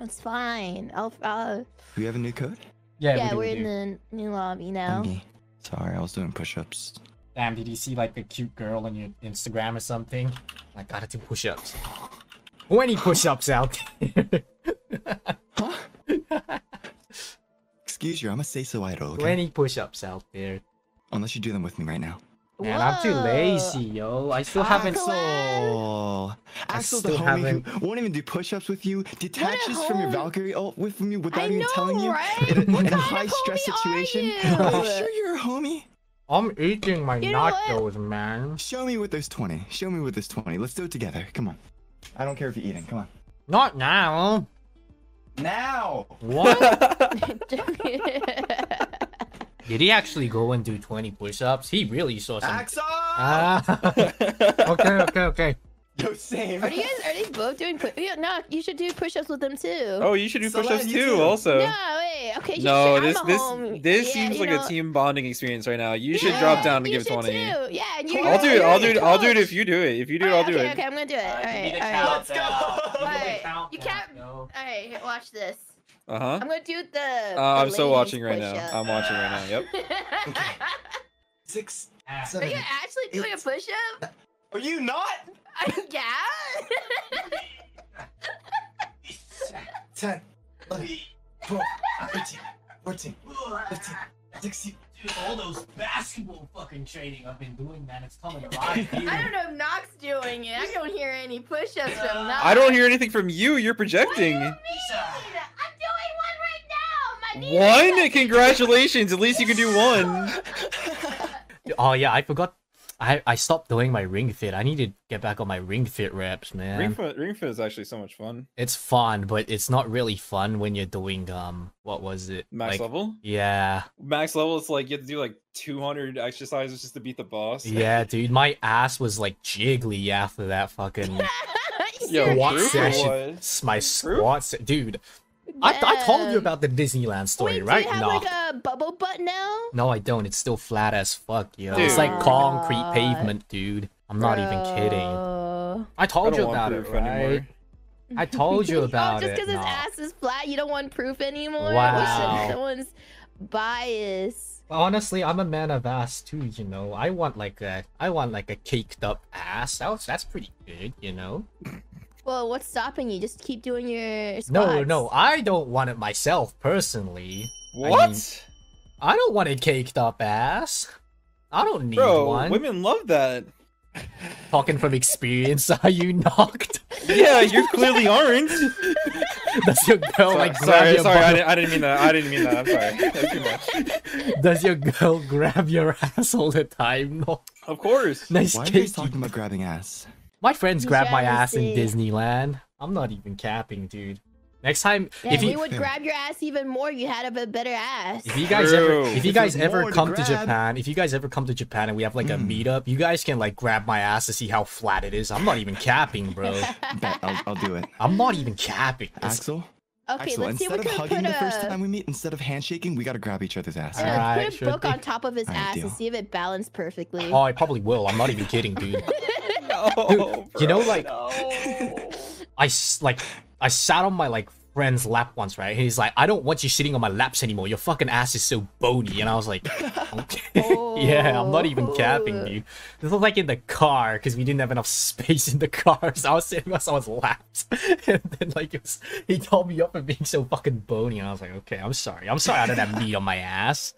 It's fine. I'll. Uh, Do we have a new code? Yeah, yeah, we do, we're we in do. the new lobby now. Okay. Sorry, I was doing push-ups. Damn, did you see like a cute girl on your Instagram or something? I gotta do push-ups. 20 push-ups out there. Huh? Excuse you, I'm a seiso idol. Okay? 20 push-ups out there. Unless you do them with me right now. Man, I'm too lazy, yo. I still ah, haven't. Axel. Axel, I Axel, the homie haven't- who won't even do push-ups with you, detaches from your Valkyrie ult with me without I even know, telling you right? in a, in a high-stress homie are situation. you? Are you sure you're a homie? I'm eating my You know what? nachos, man. Show me with those 20. Show me with this 20. Let's do it together. Come on. I don't care if you're eating. Come on. Not now. Now! What? Did he actually go and do 20 push-ups? He really saw some. Axel! Ah. okay, okay, okay. Yo, same. Are you guys? Are they both doing? push? Yeah, no, you should do push-ups with them too. Oh, you should do So push-ups glad too, you also. no, wait. Okay. you No, should- I'm this a this home- this yeah, seems like know- a team bonding experience right now. You should drop down and you give it should 20. Too. Yeah, and you're, I'll do it. I'll do it. I'll do it if you do it. If you do it, Alright, I'll do okay, it. Okay, I'm gonna do it. All right, all right. Let's go. Alright, you can't- All right, watch this. Uh huh. I'm gonna do the. Uh, the I'm still watching right now. push-up. I'm watching right now. Yep. Six, Are you actually doing a eight. push-up? Are you not? yeah. 10, 11, 12, 13, 14, 15, 16. Dude, all those basketball fucking training I've been doing, man, it's coming alive here. I don't know if Nox doing it. I don't hear any push-ups from Nox. I don't hear anything from you. You're projecting. What do you mean? I'm doing one right now. My knees are One? Congratulations. At least you can do one. Oh yeah, I forgot. I I stopped doing my ring fit. I need to get back on my ring fit reps, man. Ring fit, ring fit is actually so much fun. It's fun, but it's not really fun when you're doing um what was it? Max Like- level. Yeah. Max level. It's like you have to do like 200 exercises just to beat the boss. Yeah, dude, my ass was like jiggly after that fucking Yo, squat true ass. for session. what? S- My squats, dude. I, I told you about the Disneyland story, Wait, right? Do you have No. like a bubble butt now? No, I don't. It's still flat as fuck, yo. It's like concrete oh God. pavement, dude. I'm not even kidding. I I told don't you about it, right? anymore. I told you oh, about oh, just it. because his No. ass is flat, you don't want proof anymore. Wow. Someone's bias. Honestly, I'm a man of ass too, you know. I want like a I want like a caked up ass. That's that's pretty good, you know. Well, what's stopping you? Just keep doing your squats. No, no, I don't want it myself personally. What? mean, I don't want a caked up ass. I don't need Bro, one. women love that. Talking from experience, are you knocked? Yeah, you clearly aren't. Does your girl like grab sorry, your sorry, I butt- didn't, I didn't mean that. I didn't mean that. I'm sorry. That's too much. Does your girl grab your ass all the time? No. Of course. Nice Why are you talking about grabbing ass? My friends grab my ass in Disneyland. I'm not even capping, dude. Next time, Yeah, if you would grab your ass even more. You had a better ass. if you guys ever if you If guys ever more to come to. Japan, if you guys ever come to Japan and we have like a Mm. meetup, you guys can like grab my ass to see how flat it is. I'm not even capping, bro. Bet I'll, I'll do it. I'm not even capping. It's- Axel, Okay, Axel, let's see if instead we of can hugging put the first a. time we meet, instead of handshaking, we gotta grab each other's ass. Yeah, let's put a sure book thing. on top of his Alright, ass deal. and see if it balanced perfectly. Oh, I probably will. I'm not even kidding, dude. No, you know, like- no. I s- like I sat on my like friend's lap once, right? He's like, I don't want you sitting on my laps anymore. Your fucking ass is so bony. And I was like, okay. yeah, I'm not even capping, dude. This was like in the car because we didn't have enough space in the car. So I was sitting on someone's laps. and then like it was, he told me up for being so fucking bony. And I was like, okay, I'm sorry. I'm sorry I don't have meat on my ass.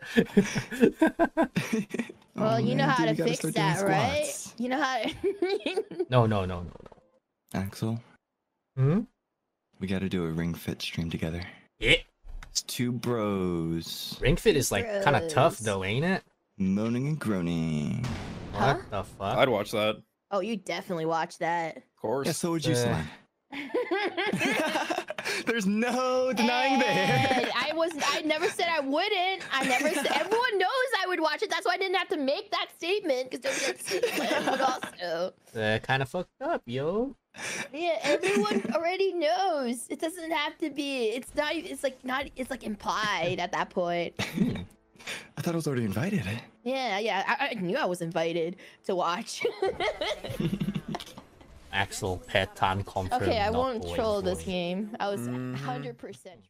Well, Oh, you know how dude, to fix that, right? Squats. You know how. no, no, no, no, Axel, no. Hmm? we gotta do a ring fit stream together. Yeah. It's two bros Ring fit is like kind of tough though, ain't it? moaning and groaning. Huh? What the fuck? I'd watch that. Oh, you definitely watch that. Of course. Yeah, so would you, Uh, Slime. There's no denying And there. I was. I never said I wouldn't. I never said. Everyone knows I would watch it. That's why I didn't have to make that statement because there's that But also, Uh, kind of fucked up, yo. yeah, everyone already knows. It doesn't have to be. It's not. It's like not. It's like implied at that point. I thought I was already invited. Yeah, yeah. I, I knew I was invited to watch. Axel Petan confirmed. Okay, I won't troll this game. I was Mhm. 100%